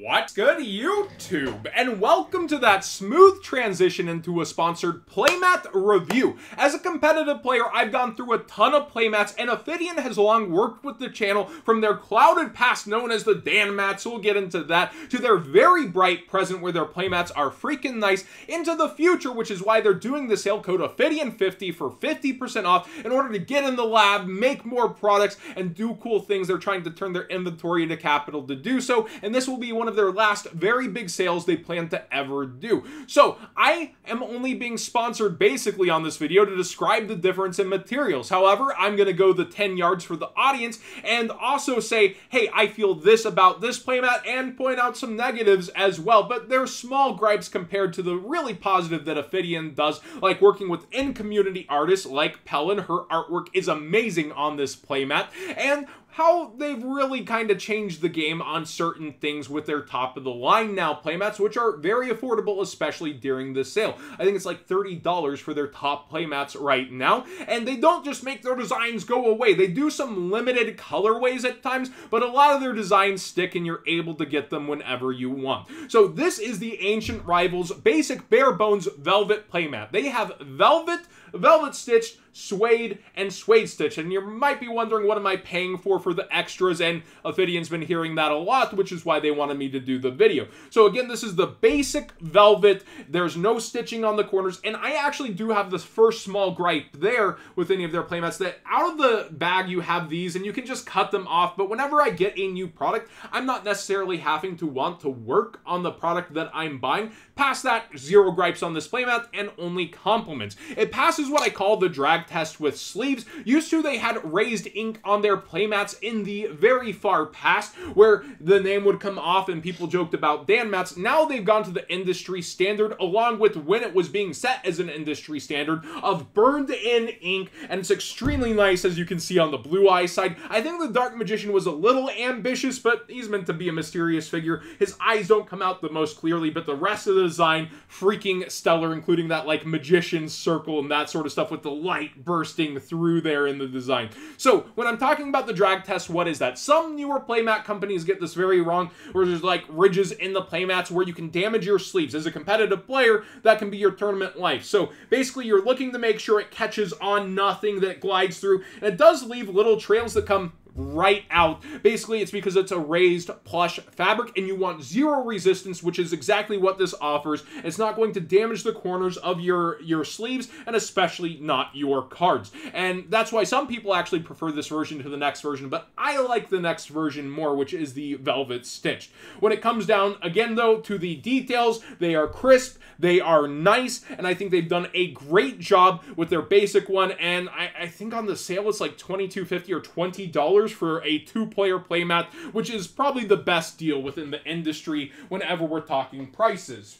What's good, YouTube? And welcome to that smooth transition into a sponsored playmat review. As a competitive player, I've gone through a ton of playmats, and Ophidian has long worked with the channel from their clouded past known as the Dan mats, we'll get into that, to their very bright present where their playmats are freaking nice, into the future, which is why they're doing the sale code Ophidian50 for 50% off in order to get in the lab, make more products, and do cool things. They're trying to turn their inventory into capital to do so, and this will be one of their last very big sales they plan to ever do. So I am only being sponsored basically on this video to describe the difference in materials. However, I'm going to go the 10 yards for the audience and also say, hey, I feel this about this playmat and point out some negatives as well, but they're small gripes compared to the really positive that Ophidian does, like working with in-community artists like Pellin. Her artwork is amazing on this playmat, and how they've really kind of changed the game on certain things with their top of the line now playmats, which are very affordable, especially during the sale. I think it's like $30 for their top playmats right now. And they don't just make their designs go away. They do some limited colorways at times, but a lot of their designs stick and you're able to get them whenever you want. So this is the Ancient Rivals basic bare bones velvet playmat. They have velvet, velvet stitched, suede, and suede stitched. And you might be wondering, what am I paying for for the extras? And Ophidian's been hearing that a lot, which is why they wanted me to do the video. So again, this is the basic velvet. There's no stitching on the corners. And I actually do have this first small gripe there with any of their playmats that out of the bag you have these and you can just cut them off. But whenever I get a new product, I'm not necessarily having to want to work on the product that I'm buying. Past that, zero gripes on this playmat and only compliments. It passes what I call the drag test with sleeves. Used to, they had raised ink on their playmats in the very far past, where the name would come off and people joked about Dan mats. Now they've gone to the industry standard, along with when it was being set as an industry standard, of burned in ink, and it's extremely nice, as you can see on the blue eye side. I think the Dark Magician was a little ambitious, but he's meant to be a mysterious figure. His eyes don't come out the most clearly, but the rest of the design, freaking stellar, including that, like, magician circle and that sort of stuff with the light bursting through there in the design. So when I'm talking about the drag test, what is that? Some newer playmat companies get this very wrong, where there's like ridges in the playmats where you can damage your sleeves. As a competitive player, that can be your tournament life. So basically, you're looking to make sure it catches on nothing that glides through, and it does leave little trails that come right out. Basically, it's because it's a raised plush fabric and you want zero resistance, which is exactly what this offers. It's not going to damage the corners of your, your sleeves and especially not your cards. And that's why some people actually prefer this version to the next version, but I like the next version more, which is the Velvet Stitched. When it comes down, again though, to the details, they are crisp, they are nice, and I think they've done a great job with their basic one, and I, I think on the sale it's like $22.50 or $20 for a two-player playmat, which is probably the best deal within the industry whenever we're talking prices.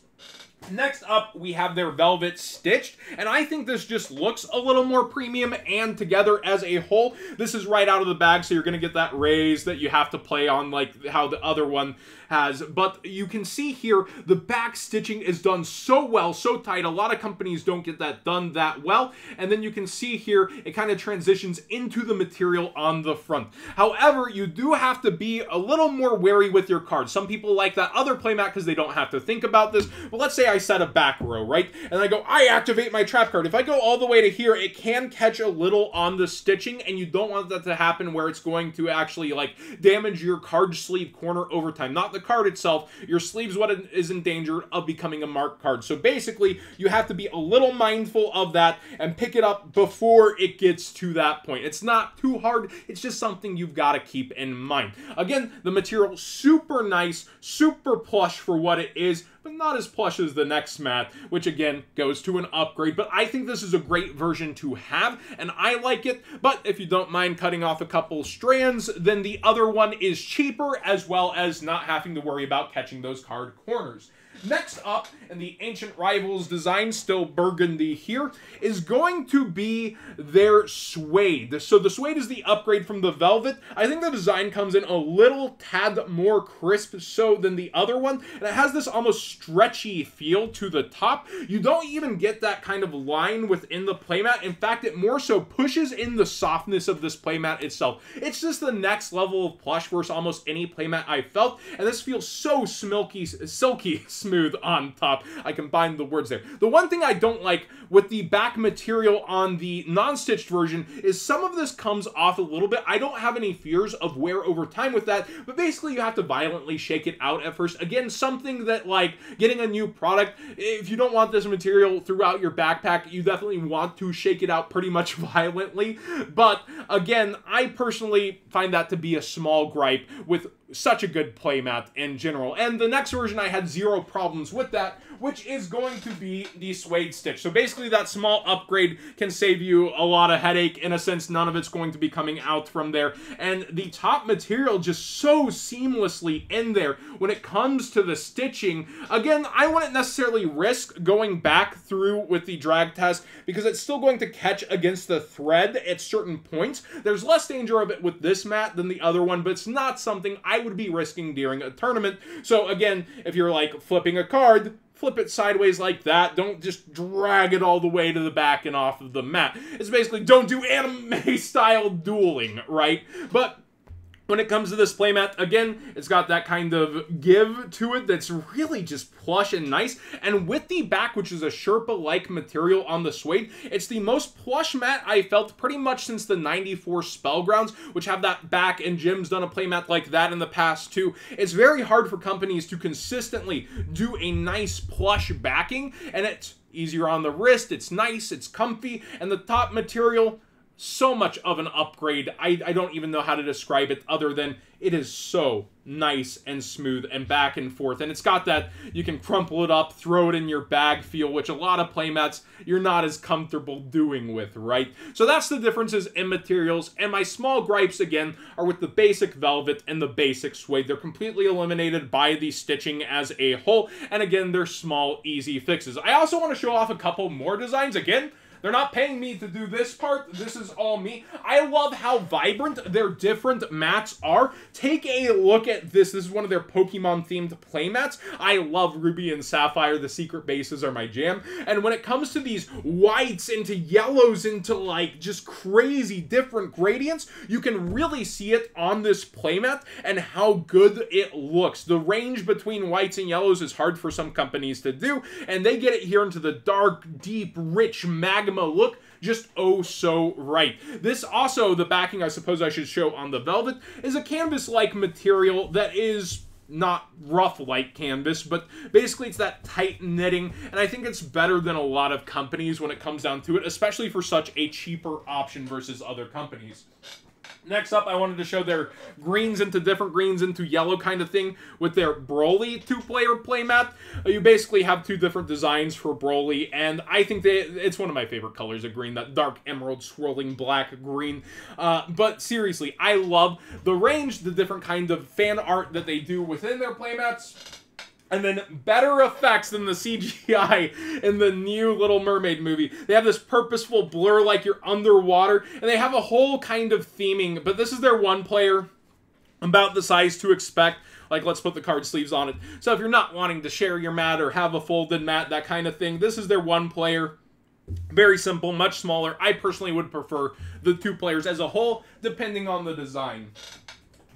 Next up, we have their Velvet Stitched, and I think this just looks a little more premium and together as a whole. This is right out of the bag, so you're going to get that raise that you have to play on like how the other one has, but you can see here the back stitching is done so well, so tight. A lot of companies don't get that done that well, and then you can see here it kind of transitions into the material on the front. However, you do have to be a little more wary with your cards. Some people like that other playmat because they don't have to think about this, but let's say I set a back row, right? And I go, I activate my trap card. If I go all the way to here, it can catch a little on the stitching, and you don't want that to happen where it's going to actually like damage your card sleeve corner over time. Not the card itself, your sleeve's what is in danger of becoming a marked card. So basically, you have to be a little mindful of that and pick it up before it gets to that point. It's not too hard, it's just something you've got to keep in mind. Again, the material super nice, super plush for what it is, but not as plush as the next mat, which again goes to an upgrade. But I think this is a great version to have, and I like it. But if you don't mind cutting off a couple strands, then the other one is cheaper, as well as not having to worry about catching those card corners. Next up, and the Ancient Rivals design, still burgundy here, is going to be their suede. So the suede is the upgrade from the velvet. I think the design comes in a little tad more crisp so than the other one. And it has this almost stretchy feel to the top. You don't even get that kind of line within the playmat. In fact, it more so pushes in the softness of this playmat itself. It's just the next level of plush versus almost any playmat I felt, and this feels so smilky, silky smooth on top. I combined the words there. The one thing I don't like with the back material on the non-stitched version is some of this comes off a little bit. I don't have any fears of wear over time with that, but basically you have to violently shake it out at first. Again, something that like getting a new product, if you don't want this material throughout your backpack, you definitely want to shake it out pretty much violently. But again, I personally find that to be a small gripe with such a good playmat in general. And the next version, I had zero problems with that, which is going to be the Suede Stitch. So basically, that small upgrade can save you a lot of headache. In a sense, none of it's going to be coming out from there. And the top material just so seamlessly in there when it comes to the stitching. Again, I wouldn't necessarily risk going back through with the drag test because it's still going to catch against the thread at certain points. There's less danger of it with this mat than the other one, but it's not something I would be risking during a tournament. So again, if you're like flipping a card, flip it sideways like that. Don't just drag it all the way to the back and off of the mat. It's basically don't do anime style dueling, right? But when it comes to this playmat, again, it's got that kind of give to it that's really just plush and nice. And with the back, which is a Sherpa-like material on the suede, it's the most plush mat I felt pretty much since the 94 Spellgrounds, which have that back, and Jim's done a playmat like that in the past too. It's very hard for companies to consistently do a nice plush backing, and it's easier on the wrist, it's nice, it's comfy, and the top material so much of an upgrade. I, I don't even know how to describe it other than it is so nice and smooth and back and forth. And it's got that you can crumple it up, throw it in your bag feel, which a lot of playmats you're not as comfortable doing with, right? So that's the differences in materials. And my small gripes, again, are with the basic velvet and the basic suede. They're completely eliminated by the stitching as a whole. And again, they're small, easy fixes. I also want to show off a couple more designs. Again, they're not paying me to do this part. This is all me. I love how vibrant their different mats are. Take a look at this. This is one of their Pokemon-themed playmats. I love Ruby and Sapphire. The secret bases are my jam. And when it comes to these whites into yellows into, like, just crazy different gradients, you can really see it on this playmat and how good it looks. The range between whites and yellows is hard for some companies to do, and they get it here into the dark, deep, rich magma look just oh so right. This also, the backing I suppose I should show on the Velvet, is a canvas-like material that is not rough like canvas, but basically it's that tight knitting, and I think it's better than a lot of companies when it comes down to it, especially for such a cheaper option versus other companies. Next up, I wanted to show their greens into different greens into yellow kind of thing with their Broly two-player playmat. You basically have two different designs for Broly, and I think they, it's one of my favorite colors of green, that dark emerald swirling black green. Uh, but seriously, I love the range, the different kind of fan art that they do within their playmats and then better effects than the CGI in the new Little Mermaid movie. They have this purposeful blur like you're underwater, and they have a whole kind of theming, but this is their one player, about the size to expect. Like, let's put the card sleeves on it. So if you're not wanting to share your mat or have a folded mat, that kind of thing, this is their one player. Very simple, much smaller. I personally would prefer the two players as a whole, depending on the design.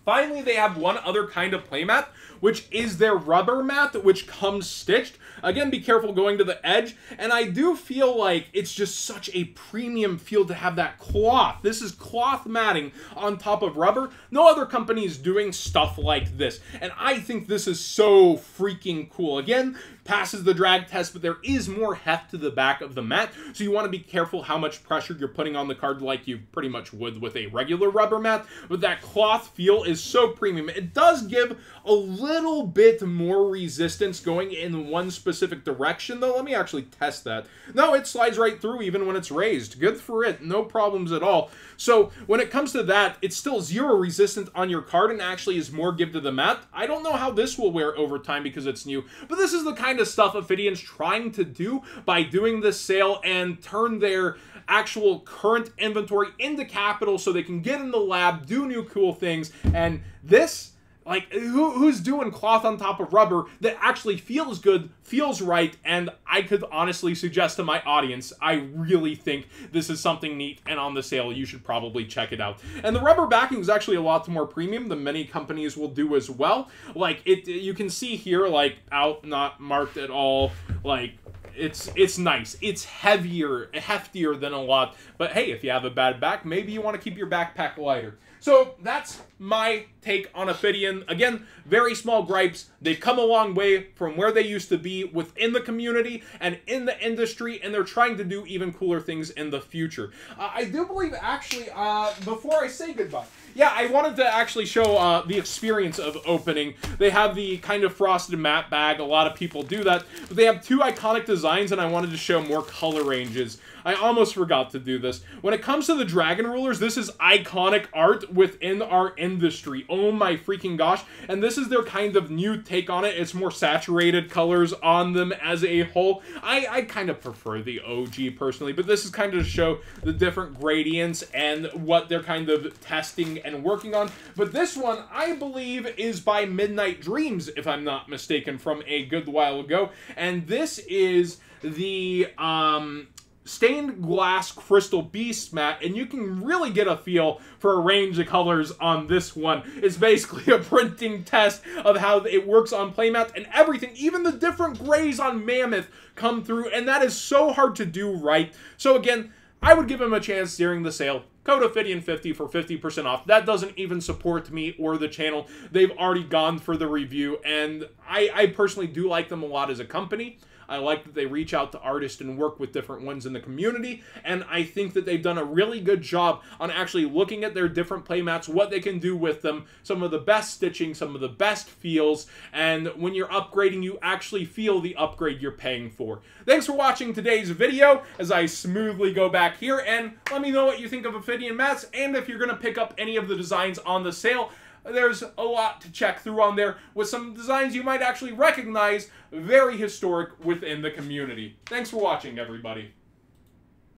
Finally, they have one other kind of playmat, which is their rubber mat, which comes stitched. Again, be careful going to the edge. And I do feel like it's just such a premium feel to have that cloth. This is cloth matting on top of rubber. No other company is doing stuff like this. And I think this is so freaking cool. Again, passes the drag test, but there is more heft to the back of the mat, so you want to be careful how much pressure you're putting on the card like you pretty much would with a regular rubber mat, but that cloth feel is so premium. It does give a little bit more resistance going in one specific direction, though. Let me actually test that. No, it slides right through even when it's raised. Good for it. No problems at all. So when it comes to that, it's still zero resistance on your card and actually is more give to the mat. I don't know how this will wear over time because it's new, but this is the kind of stuff Ophidian's trying to do by doing this sale and turn their actual current inventory into capital so they can get in the lab, do new cool things, and this like who, who's doing cloth on top of rubber that actually feels good feels right and i could honestly suggest to my audience i really think this is something neat and on the sale you should probably check it out and the rubber backing is actually a lot more premium than many companies will do as well like it you can see here like out not marked at all like it's it's nice. It's heavier, heftier than a lot. But hey, if you have a bad back, maybe you want to keep your backpack lighter. So that's my take on Ophidian. Again, very small gripes. They've come a long way from where they used to be within the community and in the industry, and they're trying to do even cooler things in the future. Uh, I do believe, actually, uh, before I say goodbye, yeah, I wanted to actually show uh, the experience of opening. They have the kind of frosted matte bag. A lot of people do that. But they have two iconic designs, and I wanted to show more color ranges. I almost forgot to do this. When it comes to the Dragon Rulers, this is iconic art within our industry. Oh my freaking gosh. And this is their kind of new take on it. It's more saturated colors on them as a whole. I, I kind of prefer the OG personally, but this is kind of to show the different gradients and what they're kind of testing and working on. But this one, I believe, is by Midnight Dreams, if I'm not mistaken, from a good while ago. And this is the um stained glass crystal beast mat and you can really get a feel for a range of colors on this one it's basically a printing test of how it works on playmats and everything even the different grays on mammoth come through and that is so hard to do right so again i would give him a chance during the sale Code Ophidian50 for 50% off. That doesn't even support me or the channel. They've already gone for the review, and I, I personally do like them a lot as a company. I like that they reach out to artists and work with different ones in the community, and I think that they've done a really good job on actually looking at their different playmats, what they can do with them, some of the best stitching, some of the best feels, and when you're upgrading, you actually feel the upgrade you're paying for. Thanks for watching today's video as I smoothly go back here, and let me know what you think of Ophidian mats, and if you're going to pick up any of the designs on the sale there's a lot to check through on there with some designs you might actually recognize very historic within the community. Thanks for watching, everybody.